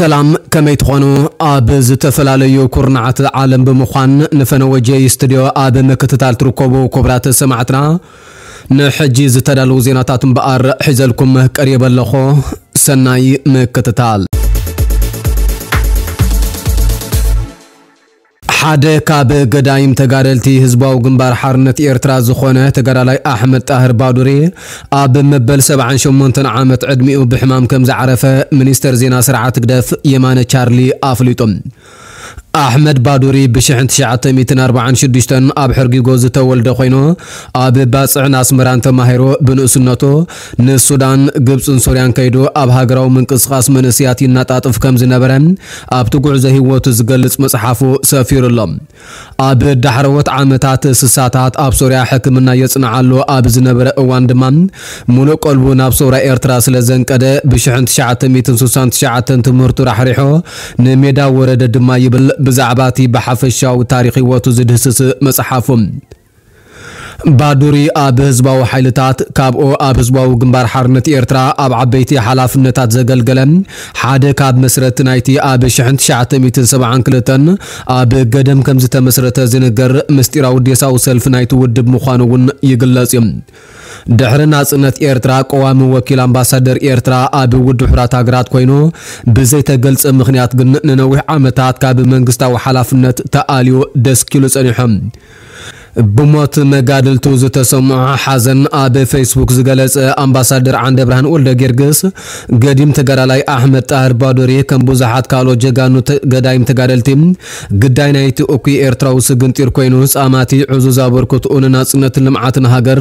ሰላም ከመይ ትኾኑ ኣብ ዝተፈላለዩ ኩርናዓት ዓለም ብምዃን ንፈነወጀይ ስትድዮ ኣብ ምክትታል ትርከቡ ክቡራት ሰማዕትና ንሕጂ ዝተዳለዉ ዜናታት እምበኣር ሒዘልኩም ቀሪበ ኣለኹ ሰናይ ምክትታል ሓደ ካብ ገዳይም ተጋደልቲ ህዝባዊ ግንባር ሓርነት ኤርትራ ዝኾነ ተጋዳላይ ኣሕመድ ጣህር ባዱሪ ኣብ መበል 78 ዓመት ዕድሚኡ ብሕማም ከም ዝዓረፈ ሚኒስተር ዜና ስርዓት ህግደፍ የማነ ቻርሊ ኣፍሊጡ ኣሕመድ ባዱሪ ብ1946 ኣብ ሕርጊጎ ዝተወልደ ኮይኑ ኣብ ባፅዕን ኣስመራን ተማሂሩ ብንእስነቱ ንሱዳን ግብፅን ሶርያን ከይዱ ኣብ ሃገራዊ ምንቅስቓስ መንእስያት ይናጣጥፍ ከም ዝነበረ ኣብቲ ጉዕዞ ሂወቱ ዝገልጽ መፅሓፉ ሰፊሩ ኣሎ። ኣብ ዳሕረወት ዓመታት ስሳታት ኣብ ሶርያ ሕክምና የጽንዓሉ ኣብ ዝነበረ እዋን ድማ ሙሉእ ቀልቡ ናብ ሶራ ኤርትራ ስለ ዘንቀደ ብ1969 ትምህርቱ ራሕሪሑ ንሜዳ ወረደ ድማ ይብል ብዛዕባ እቲ ብሓፈሻዊ ታሪክ ህይወቱ ዝድህስስ መፅሓፉ ባዱሪ ኣብ ህዝባዊ ሓይልታት ካብኡ ኣብ ህዝባዊ ግንባር ሓርነት ኤርትራ ኣብ ዓበይቲ ሓላፍነታት ዘገልገለ ሓደ ካብ መስረቲ ናይቲ ኣብ 1972 ኣብ ገደም ከም ዝተመስረተ ዝንገር ምስጢራዊ ዴሳዊ ሰልፊ ናይቲ ውድብ ምዃኑ እውን ይግለጽ እዩ ድሕሪ ናጽነት ኤርትራ ቀዋሚ ወኪል ኣምባሳደር ኤርትራ ኣብ ውድብ ሕቡራት ሃገራት ኮይኑ ብዘይተገልጸ ምክንያት ግን ንነዊሕ ዓመታት ካብ መንግስታዊ ሓላፍነት ተኣልዩ ደስኪሉ ጸኒሖም ብሞት መጋድልቱ ዝተሰምዖ ሓዘን ኣብ ፌስቡክ ዝገለጸ ኣምባሳደር ዓንደ ብርሃን ወልደ ጌርግስ ገዲም ተጋዳላይ ኣሕመድ ጣህር ባዶሪ ከም ብዙሓት ካልኦት ጀጋኑ ገዳይም ተጋደልቲ ግዳይ ናይቲ እኩይ ኤርትራዊ ስግንጢር ኮይኑ ፃማቲ ዕዙዝ ኣበርክትኡ ንናጽነትን ልምዓትን ሃገር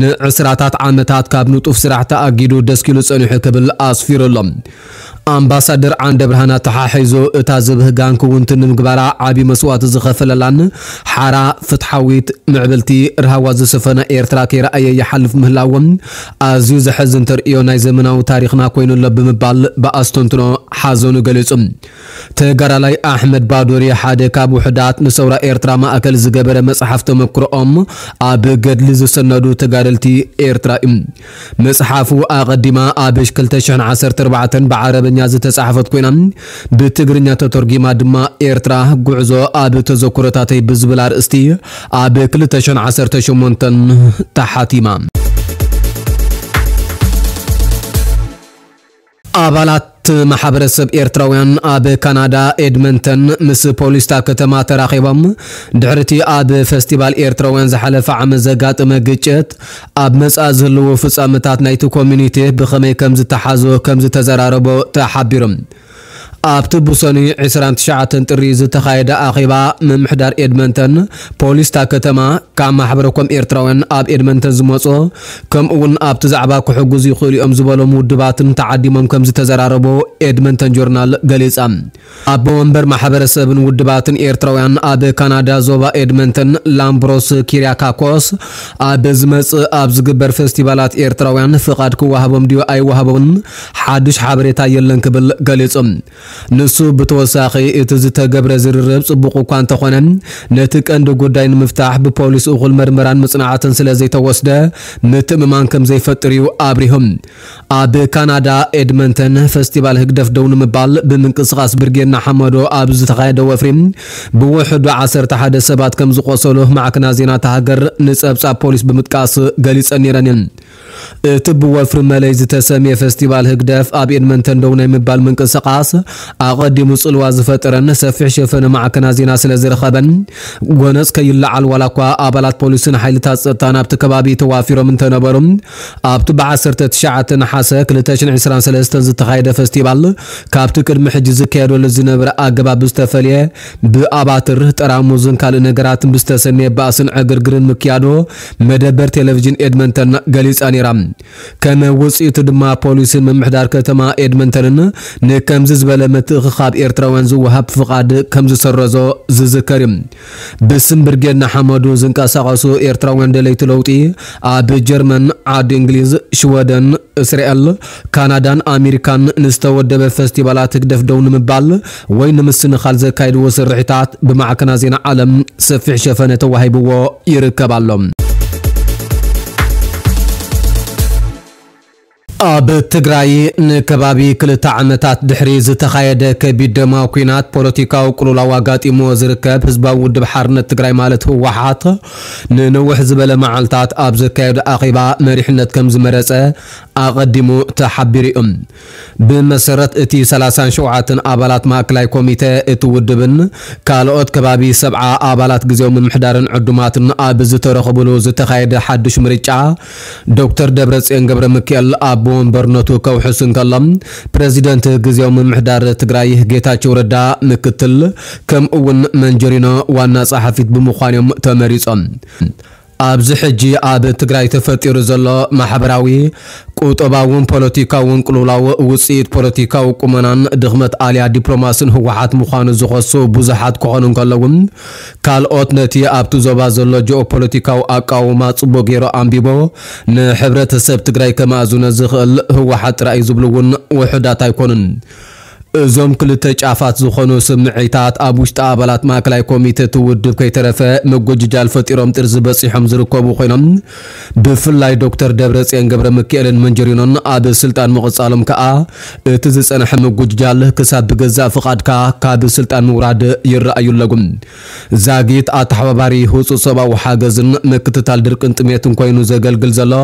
ንዕስራታት ዓመታት ካብ ንጡፍ ስራሕ ተኣጊዱ ደስኪሉ ጸኒሑ ክብል ኣስፊሩ ኣሎ ኣምባሳደር ዓንደ ብርሃን ተሓሒዙ እታ ዝብህጋን ክውንቲ ንምግባራ ዓብዪ መስዋዕቲ ዝኸፈለላን ሓራ ፍትሓዊት ምዕብልቲ ርሃዋ ዝሰፈነ ኤርትራ ከይረኣየ ይሓልፍ ምህላዎም ኣዝዩ ዘሕዝን ተርእዮ ናይ ዘመናዊ ታሪክና ኮይኑ ኣሎ ብምባል ብኣስተንትኖ ሓዘኑ ገሊጹ ተጋዳላይ ኣሕመድ ባዶሪ ሓደ ካብ ውሕዳት ንሰውራ ኤርትራ ማእከል ዝገበረ መፅሓፍ ተመክሮኦም ኣብ ገድሊ ዝሰነዱ ተጋደልቲ ኤርትራ እዩ መፅሓፉ ኣቐዲማ ኣብ 2014 ብዓረበኛ ዝተፃሕፈት ኮይና ብትግርኛ ተተርጊማ ድማ ኤርትራ ጉዕዞ ኣብ ተዘክሮታተይ ብዝብል ኣርእስቲ ኣብ 2018 ተሓቲማ ኣባላት ማሕበረሰብ ኤርትራውያን ኣብ ካናዳ ኤድመንተን ምስ ፖሊስታ ከተማ ተራኺቦም ድሕርቲ ኣብ ፌስቲቫል ኤርትራውያን ዝሓለፈ ዓመት ዘጋጥመ ግጭት ኣብ መጻእ ዝህልዉ ፍጻመታት ናይቲ ኮሚኒቲ ብኸመይ ከም ዝተሓዞ ከም ዝተዘራረቦ ተሓቢሮም ኣብቲ ብሰኒ 29 ጥሪ ዝተኻየደ ኣኼባ ምምሕዳር ኤድመንተን ፖሊስታ ከተማ ካብ ማሕበረኮም ኤርትራውያን ኣብ ኤድመንተን ዝመፁ ከምኡ እውን ኣብቲ ዛዕባ ክሕግዙ ይኽእሉ እዮም ዝበሎም ውድባትን ተዓዲሞም ከም ዝተዘራረቦ ኤድመንተን ጆርናል ገሊፃ ኣብ ወንበር ማሕበረሰብን ውድባትን ኤርትራውያን ኣብ ካናዳ ዞባ ኤድመንተን ላምብሮስ ኪርያካኮስ ኣብ ዝመፅእ ኣብ ዝግበር ፌስቲቫላት ኤርትራውያን ፍቓድ ክወሃቦም ድዩ ኣይወሃቦምን ሓዱሽ ሓበሬታ የለን ክብል ገሊፆም ንሱ ብተወሳኺ እቲ ዝተገብረ ዝርርብ ጽቡቕ እኳ እንተኾነ ነቲ ቀንዲ ጉዳይ ንምፍታሕ ብፖሊስ እኹል መርመራን ምጽናዓትን ስለ ዘይተወስደ ምትእምማን ከም ዘይፈጥር እዩ ኣብሪሆም። ኣብ ካናዳ ኤድመንተን ፌስቲቫል ህግደፍ ደው ንምባል ብምንቅስቓስ ብርጌድና ሓመዶ ኣብ ዝተኻየደ ወፍሪ ብውሕዱ 11 ሰባት ከም ዝቆሰሉ ማዕከና ዜና ተሃገር ንጸብጻብ ፖሊስ ብምጥቃስ ገሊጸን ነይረን። እየን እቲ ብወፍሪ መለይ ዝተሰምየ ፌስቲቫል ህግደፍ ኣብ ኤድመንተን ደው ናይ ምባል ምንቅስቓስ ኣቐዲሙ ጽልዋ ዝፈጠረን ሰፊሕ ሸፈነ ማዕከና ዜና ስለ ዝረኸበን ጎነፅ ከይለዓል ዋላ እኳ ኣባላት ፖሊስን ሓይልታት ፀጥታ ናብቲ ከባቢ ተዋፊሮም እንተነበሩ ኣብቲ ብ19 ነሓሰ 2023 ዝተኻየደ ፌስቲቫል ካብቲ ቅድሚ ሕጂ ዝካየደሉ ዝነበረ ኣገባብ ብዝተፈልየ ብኣባትር ጠራሙዝን ካልእ ነገራትን ብዝተሰነየ ባእስን ዕግርግርን ምክያዶ መደበር ቴሌቭዥን ኤድመንተን ميسا نيرام كما وسيت دما بوليس من محدار كتما إدمنتن نكمز زبالة متخاب إرتراوان زو وهب فقاد كمز سرزو زذكرم بسم برجنا حمدو زنكا ساقسو إرتراوان دليت لوتي أب جرمن عاد إنجليز شوادن إسرائيل كندا أمريكان نستودب فستيفالات كدف دون مبال وين مسن خالز كايد وسرحتات بمعكنا زين عالم سفح شفنة وهيبو يركب اللهم ኣብ ትግራይ ንከባቢ ክልተ ዓመታት ድሕሪ ዝተኻየደ ከቢድ ደማዊ ኩናት ፖለቲካዊ ቁልውላው ኣጋጢሞ ዝርከብ ህዝባዊ ውድብ ሓርነት ትግራይ ማለት ህወሓት ንነዊሕ ዝበለ መዓልትታት ኣብ ዘካየዱ ኣኼባ መሪሕነት ከም ዝመረፀ ኣቐዲሙ ተሓቢሩ እዩ። ብመሰረት እቲ 37 ኣባላት ማእከላይ ኮሚተ እቲ ውድብን ካልኦት ከባቢ ሰብዓ ኣባላት ግዜያዊ ምምሕዳርን ዕዱማትን ኣብ ዝተረኸብሉ ዝተኻየደ ሓድሽ ምርጫ ዶክተር ደብረፅዮን ገብረ ሚካኤል ኣብ ወንበርነቱ ከውሕስን ከሎም ፕረዚደንት ግዜያዊ ምምሕዳር ትግራይ ጌታቸው ረዳ ምክትል ከምኡ እውን መንጀሪኖ ዋና ጸሓፊት ብምዃኖም ተመሪፆም ኣብዚ ሕጂ ኣብ ትግራይ ተፈጢሩ ዘሎ ማሕበራዊ ቁጠባውን ፖለቲካውን ቅልውላው ውፅኢት ፖለቲካዊ ቁመናን ድኽመት ኣልያ ዲፕሎማስን ህወሓት ምዃኑ ዝኸሱ ብዙሓት ክኾኑ ከለውን ካልኦት ነቲ ኣብቲ ዞባ ዘሎ ጂኦፖለቲካዊ ኣቃውማ ጽቡቕ ገይሮ ኣንቢቦ ንሕብረተሰብ ትግራይ ከማእዝነ ዝኽእል ህወሓት ጥራይ ዝብሉ እውን ውሕዳት ኣይኮኑን እዞም ክልተ ጫፋት ዝኾኑ ስምዒታት ኣብ ውሽጢ ኣባላት ማእከላይ ኮሚቴ ትውድብ ከይተረፈ ምጉጅጃል ፈጢሮም ጥርዚ በፂሖም ዝርከቡ ኮይኖም ብፍላይ ዶክተር ደብረፅዮን ገብረ ሚካኤልን መንጀሪኖን ኣብ ስልጣን ምቕጻሎም ከዓ እቲ ዝጸንሐ ምጉጅጃል ክሳብ ብገዛእ ፍቓድካ ካብ ስልጣን ምውራድ ይረኣዩ ኣለጉም ዛጊት ኣተሓባባሪ ህፁፅ ሰብኣዊ ሓገዝን ምክትታል ድርቅን ጥሜትን ኮይኑ ዘገልግል ዘሎ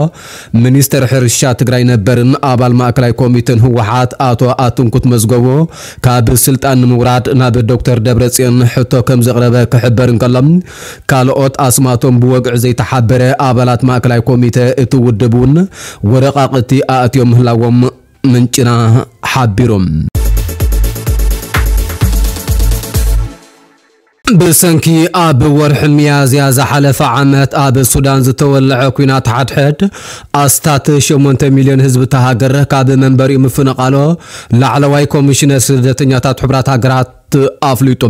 ሚኒስተር ሕርሻ ትግራይ ነበርን ኣባል ማእከላይ ኮሚቴን ህወሓት ኣቶ ኣትንኩት መዝገቦ ካብ ስልጣን ንምውራድ ናብ ዶክተር ደብረፅዮን ሕቶ ከም ዘቕረበ ክሕበር እንከሎም ካልኦት ኣስማቶም ብወግዒ ዘይተሓበረ ኣባላት ማእከላይ ኮሚቴ እቲ ውድብ እውን ወረቓቕቲ ኣእትዮም ምህላዎም ምንጭና ሓቢሮም ብሰንኪ ኣብ ወርሒ ሚያዝያ ዝሓለፈ ዓመት ኣብ ሱዳን ዝተወልዐ ኩናት ሓድሕድ ኣስታት 8 ሚልዮን ህዝቢ ተሃገር ካብ መንበሪኡ ምፍንቓሎ ላዕለዋይ ኮሚሽነር ስደተኛታት ሕቡራት ሃገራት ኣፍሊጡ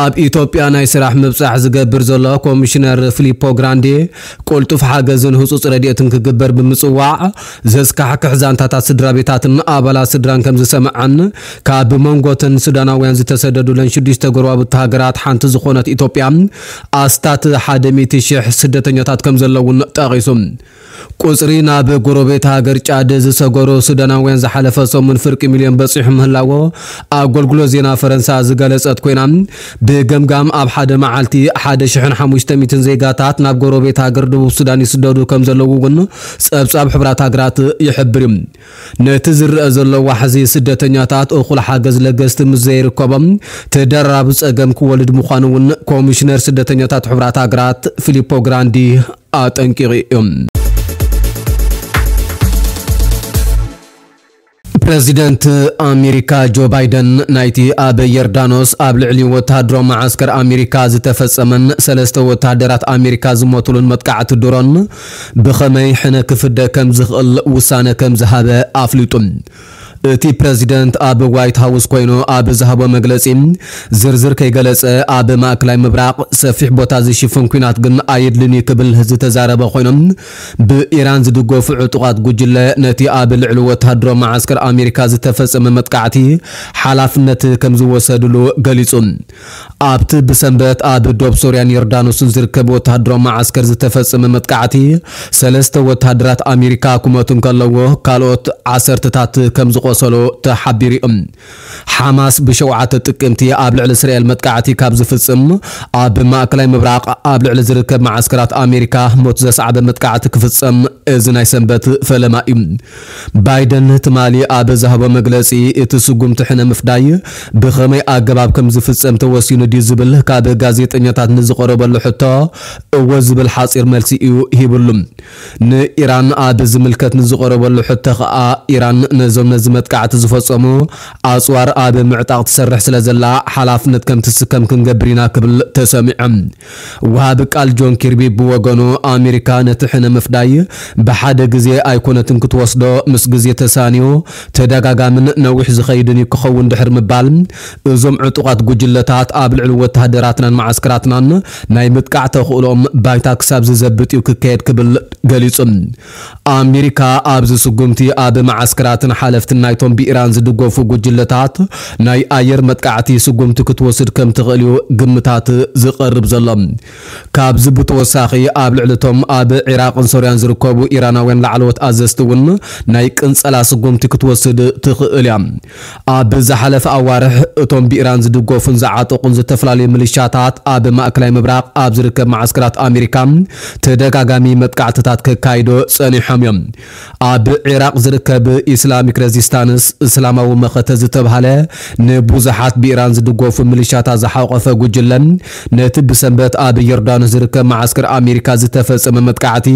ኣብ ኢትዮጵያ ናይ ስራሕ ምብፃሕ ዝገብር ዘሎ ኮሚሽነር ፊሊፖ ግራንዴ ቁልጡፍ ሓገዝን ህፁፅ ረድኤትን ክግበር ብምፅዋዕ ዘስካሕክሕ ዛንታታት ስድራ ቤታትን ኣባላት ስድራን ከም ዝሰምዐን ካብ መንጎተን ሱዳናውያን ዝተሰደዱለን ሽዱሽተ ጎረባብቲ ሃገራት ሓንቲ ዝኾነት ኢትዮጵያ ኣስታት 100,000 ስደተኛታት ከም ዘለውን ጠቒሱ። ቁፅሪ ናብ ጎረቤት ሃገር ጫድ ዝሰገሩ ሱዳናውያን ዝሓለፈ ሰሙን ፍርቂ ሚልዮን በፂሑ ምህላዎ ኣገልግሎት ዜና ፈረንሳ ዝገለጸት ኮይና ብገምጋም ኣብ ሓደ መዓልቲ 1500 ዜጋታት ናብ ጎረቤት ሃገር ደቡብ ሱዳን ይስደዱ ከም ዘለዉ እውን ጸብጻብ ሕቡራት ሃገራት ይሕብር እዩ። ነቲ ዝርአ ዘሎ ዋሕዚ ስደተኛታት እኹል ሓገዝ ለገስቲ ምስ ዘይርከቦም ተደራቢ ጸገም ክወልድ ምዃኑ እውን ኮሚሽነር ስደተኛታት ሕቡራት ሃገራት ፊሊፖ ግራንዲ ኣጠንቂቑ እዮም ፕረዚደንት ኣሜሪካ ጆ ባይደን ናይቲ ኣብ የርዳኖስ ኣብ ልዕሊ ወተሃደራዊ ማዓስከር ኣሜሪካ ዝተፈጸመን ሰለስተ ወተሃደራት ኣሜሪካ ዝሞትሉን መጥቃዕቲ ድሮን ብኸመይ ሕነ ክፍደ ከም ዝኽእል ውሳነ ከም ዝሃበ ኣፍሊጡ እቲ ፕረዚደንት ኣብ ዋይት ሃውስ ኮይኑ ኣብ ዝሃቦ መግለፂ ዝርዝር ከይገለጸ ኣብ ማእከላይ ምብራቕ ሰፊሕ ቦታ ዝሽፍን ኩናት ግን ኣየድልኒ ክብል ዝተዛረበ ኮይኖም ብኢራን ዝድገፉ ዕጡቓት ጉጅለ ነቲ ኣብ ልዕሊ ወተሃደራዊ ማዓስከር ኣሜሪካ ዝተፈጸመ መጥቃዕቲ ሓላፍነት ከም ዝወሰድሉ ገሊጹ። ኣብቲ ብሰንበት ኣብ ዶብ ሶርያን ዮርዳኖስን ዝርከብ ወተሃደራዊ ማዓስከር ዝተፈጸመ መጥቃዕቲ ሰለስተ ወተሃደራት ኣሜሪካ ኩመቱ ከለዎ ካልኦት ዓሰርተታት ከም ዝቆ ቆሰሎ ተሓቢሩ እዮም ሓማስ ብሸውዓተ ጥቅምቲ ኣብ ልዕሊ እስራኤል መጥቃዕቲ ካብ ዝፍጽም ኣብ ማእከላይ ምብራቕ ኣብ ልዕሊ ዝርከብ ማዓስከራት ኣሜሪካ ሞት ዘሰዓበ መጥቃዕቲ ክፍጸም እዚ ናይ ሰንበት ፈለማ እዩ። ባይደን ትማሊ ኣብ ዝሃቦ መግለፂ እቲ ስጉምቲ ሕነ ምፍዳይ ብኸመይ ኣገባብ ከም ዝፍጸም ተወሲኑ ድዩ ዝብል ካብ ጋዜጠኛታት ንዝቐረበሉ ሕቶ እወ ዝብል ሓፂር መልሲ እዩ ሂብሉ ንኢራን ኣብ ዝምልከት ንዝቐረበሉ ሕቶ ከዓ ኢራን ነዞም ነዚ መጥቃዕቲ ዝፈጸሙ ኣፅዋር ኣብ ምዕጣቕ ትሰርሕ ስለ ዘላ ሓላፍነት ከም ትስከም ክንገብር ኢና ክብል ተሰሚዖም። ወሃቢ ቃል ጆን ኪርቢ ብወገኑ ኣሜሪካ ነቲ ሕነ ምፍዳይ ብሓደ ግዜ ኣይኮነትን ክትወስዶ ምስ ግዜ ተሳንዮ ተደጋጋምን ነዊሕ ዝኸይድን እዩ ክኸውን ድሕር ምባል። እዞም ዕጡቓት ጉጅለታት ኣብ ልዕሊ ወተሃደራትናን ማዓስከራትናን ናይ ምጥቃዕ ተኽእሎም ባይታ ክሳብ ዝዘብጥ እዩ ክካየድ ክብል ገሊጹ። ኣሜሪካ ኣብዚ ስጉምቲ ኣብ ማዓስከራትን ሓለፍትን ናይ ናይቶም ብኢራን ዝድገፉ ጉጅለታት ናይ ኣየር መጥቃዕቲ ስጉምቲ ክትወስድ ከም ትኽእል እዩ ግምታት ዝቐርብ ዘሎ። ካብዚ ብተወሳኺ ኣብ ልዕሊቶም ኣብ ዒራቅን ሶርያን ዝርከቡ ኢራናውያን ላዕለዎት ኣዘዝቲ እውን ናይ ቅንፀላ ስጉምቲ ክትወስድ ትኽእል እያ። ኣብ ዝሓለፈ ኣዋርሕ እቶም ብኢራን ዝድገፉን ዝዓጠቁን ዝተፈላለዩ ሚሊሻታት ኣብ ማእከላይ ምብራቅ ኣብ ዝርከብ ማዓስከራት ኣሜሪካ ተደጋጋሚ መጥቃዕትታት ከካይዶ ጸኒሖም እዮም። ኣብ ዒራቅ ዝርከብ Islamic Resistance እስላማዊ መኸተ ዝተባሃለ ንብዙሓት ብኢራን ዝድገፉ ሚሊሻታት ዝሓቆፈ ጉጅለን ነቲ ብሰንበት ኣብ ዮርዳኖስ ዝርከብ ማዓስከር ኣሜሪካ ዝተፈፀመ መጥቃዕቲ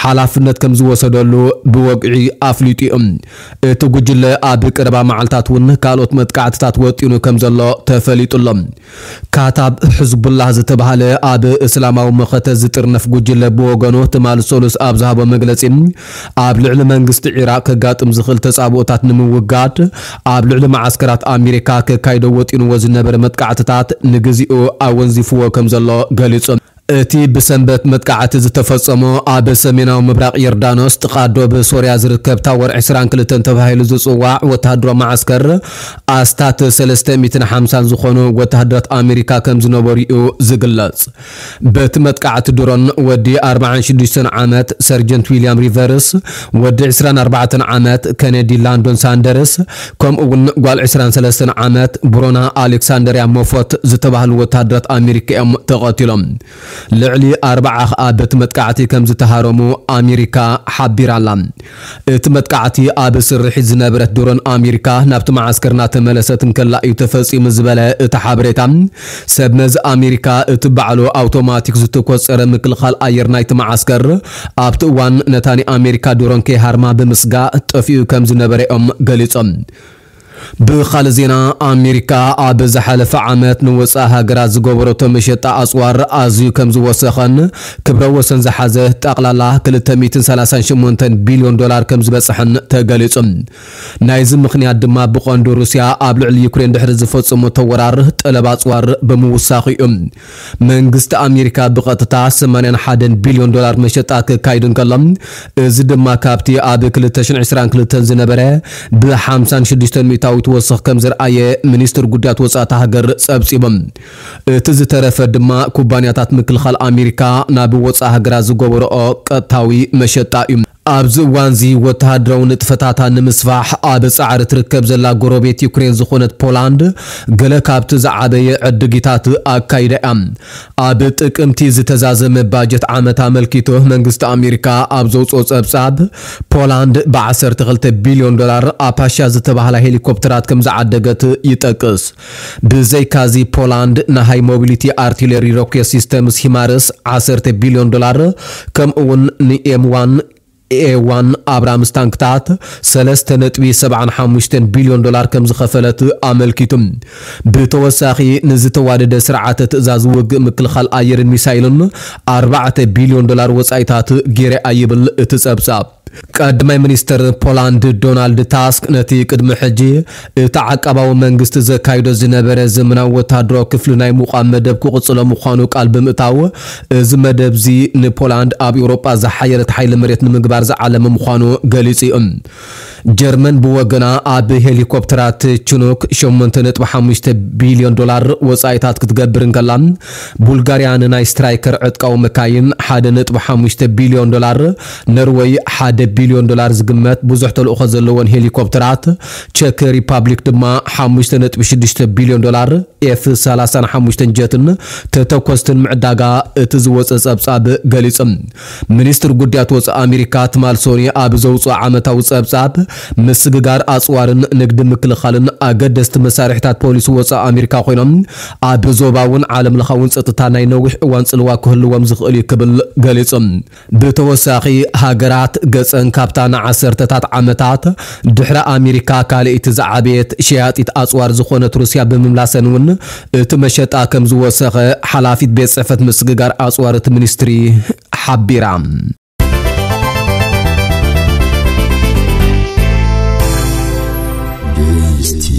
ሓላፍነት ከም ዝወሰደሉ ብወግዒ ኣፍሊጡ እዮም እቲ ጉጅለ ኣብ ቀረባ መዓልትታት እውን ካልኦት መጥቃዕትታት ወጢኑ ከም ዘሎ ተፈሊጡሎም። ካታብ ሕዝቡላህ ዝተባሃለ ኣብ እስላማዊ መኸተ ዝጥርነፍ ጉጅለ ብወገኑ ትማል ሶሉስ ኣብ ዝሃቦ መግለፂ ኣብ ልዕሊ መንግስቲ ዒራቅ ከጋጥም ዝኽእል ተጻብኦታት ንምውጋድ ኣብ ልዕሊ ማዓስከራት ኣሜሪካ ከካይዶ ወጢንዎ ዝነበረ መጥቃዕትታት ንግዚኡ ኣወንዚፍዎ ከም ዘሎ ገሊጹ እቲ ብሰንበት መጥቃዕቲ ዝተፈጸሞ ኣብ ሰሜናዊ ምብራቅ ዮርዳኖስ ጥቃዶ ብሶርያ ዝርከብ Tower 22 ተባሂሉ ዝፅዋዕ ወተሃደራዊ ማዓስከር ኣስታት 350 ዝኾኑ ወተሃደራት ኣሜሪካ ከም ዝነበሩ እዩ ዝግለጽ። በቲ መጥቃዕቲ ድሮን ወዲ 46 ዓመት sergeant ዊልያም ሪቨርስ ወዲ 24 ዓመት ከነዲ ላንዶን ሳንደርስ ከምኡ እውን ጓል 23 ዓመት ብሮና ኣሌክሳንደርያ ሞፎት ዝተባህሉ ወተሃደራት ኣሜሪካ እዮም ተቐቲሎም ልዕሊ ኣርባዓ ከዓ በቲ መጥቃዕቲ ከም ዝተሃረሙ ኣሜሪካ ሓቢራላ እቲ መጥቃዕቲ ኣብ ስርሒት ዝነበረት ድሮን ኣሜሪካ ናብቲ ማዓስከር እናተመለሰት እንከላ እዩ ተፈፂሙ ዝበለ እቲ ሓበሬታ። ሰብ መዚ ኣሜሪካ እቲ ባዕሉ ኣውቶማቲክ ዝተኮፀረ ምክልኻል ኣየር ናይቲ ማዓስከር ኣብቲ እዋን ነታኒ ኣሜሪካ ድሮን ከይሃርማ ብምስጋእ ጠፊኡ ከም ዝነበረ ገሊፆም ብኻልእ ዜና ኣሜሪካ ኣብ ዝሓለፈ ዓመት ንወፃኢ ሃገራት ዝገበረቶ መሸጣ ኣፅዋር ኣዝዩ ከም ዝወሰኸን ክብረ ወሰን ዝሓዘ ጠቕላላ 238 ቢልዮን ዶላር ከም ዝበፅሐን ተገሊጹ። ናይዚ ምክንያት ድማ ብቐንዱ ሩስያ ኣብ ልዕሊ ዩክሬን ድሕሪ ዝፈፀሞ ተወራር ጠለብ ኣፅዋር ብምውሳኽ እዩ። መንግስቲ ኣሜሪካ ብቐጥታ 81 ቢልዮን ዶላር መሸጣ ክካይድ እንከሎ እዚ ድማ ካብቲ ኣብ 2022 ዝነበረ ብ56 ሚእታዊ ትወስኽ ከም ዝረኣየ ሚኒስትር ጉዳያት ወፃእታ ሃገር ጸብጺቦም። እቲ ዝተረፈ ድማ ኩባንያታት ምክልኻል ኣሜሪካ ናብ ወፃኢ ሃገራት ዝገበርኦ ቀጥታዊ መሸጣ እዩ ኣብዚ እዋን እዚ ወተሃደራዊ ንጥፈታታ ንምስፋሕ ኣብ ፃዕሪ ትርከብ ዘላ ጎረቤት ዩክሬን ዝኾነት ፖላንድ ገለ ካብቲ ዝዓበየ ዕድጊታት ኣካይዳ እያ። ኣብ ጥቅምቲ ዝተዛዘመ ባጀት ዓመት ኣመልኪቱ መንግስቲ ኣሜሪካ ኣብ ዘውፅኦ ፀብጻብ ፖላንድ ብ12 ቢልዮን ዶላር Apache ዝተባሃላ ሄሊኮፕተራት ከም ዝዓደገት ይጠቅስ። ብዘይካዚ ፖላንድ ን High Mobility Artillery Rocket Systems HIMARS 10 ቢልዮን ዶላር ከምኡ እውን ን M1A1 Abrams ታንክታት 3.75 ቢልዮን ዶላር ከም ዝኸፈለት ኣመልኪቱ ብተወሳኺ ንዝተዋደደ ስርዓተ ትእዛዝ ውግእ ምክልኻል ኣየርን ሚሳይልን 4 ቢልዮን ዶላር ወፃኢታት ጌረ ኣይብል እቲ ጸብጻብ ቀዳማይ ሚኒስትር ፖላንድ ዶናልድ ታስክ ነቲ ቅድሚ ሕጂ እቲ ዓቀባዊ መንግስቲ ዘካይዶ ዝነበረ ዘመናዊ ወተሃደራዊ ክፍሊ ናይ ምቋም መደብ ክቕፅሎ ምዃኑ ቃል ብምእታው እዚ መደብ እዚ ንፖላንድ ኣብ ኤውሮጳ ዝሓየለት ሓይሊ መሬት ንምግባር ዝዓለመ ምዃኑ ገሊጹ እዩ ጀርመን ብወገና ኣብ ሄሊኮፕተራት Chinook 8.5 ቢልዮን ዶላር ወፃኢታት ክትገብር እንከላ። ቡልጋርያ ንናይ Stryker ዕጥቃዊ መካይን 1.5 ቢልዮን ዶላር ኖርዌይ 1 ቢልዮን ዶላር ዝግመት። ብዙሕ ተልእኾ ዘለዎን ሄሊኮፕተራት ቼክ ሪፐብሊክ ድማ 5.6 ቢልዮን ዶላር F 35 ጀትን ተተኮስትን ምዕዳጋ እቲ ዝወፀ ጸብጻብ ገሊጹ። ሚኒስትር ጉዳያት ወፃኢ ኣሜሪካ ትማል ሶኒ ኣብ ዘውፅኦ ዓመታዊ ጸብጻብ ምስግጋር ኣፅዋርን ንግዲ ምክልኻልን ኣገደስቲ መሳርሕታት ፖሊሲ ወፃኢ ኣሜሪካ ኮይኖም ኣብ ዞባ እውን ዓለም ለኻውን ፀጥታ ናይ ነዊሕ እዋን ጽልዋ ክህልዎም ዝኽእል እዩ ክብል ገሊጹ። ብተወሳኺ ሃገራት ገፀን ካብታ ንዓሰርተታት ዓመታት ድሕሪ ኣሜሪካ ካልእቲ ዝዓበየት ሸያጢት ኣፅዋር ዝኾነት ሩስያ ብምምላሰን እውን እቲ መሸጣ ከም ዝወሰኸ ሓላፊት ቤት ፅሕፈት ምስግጋር ኣፅዋር እቲ ሚኒስትሪ ሓቢራ Just.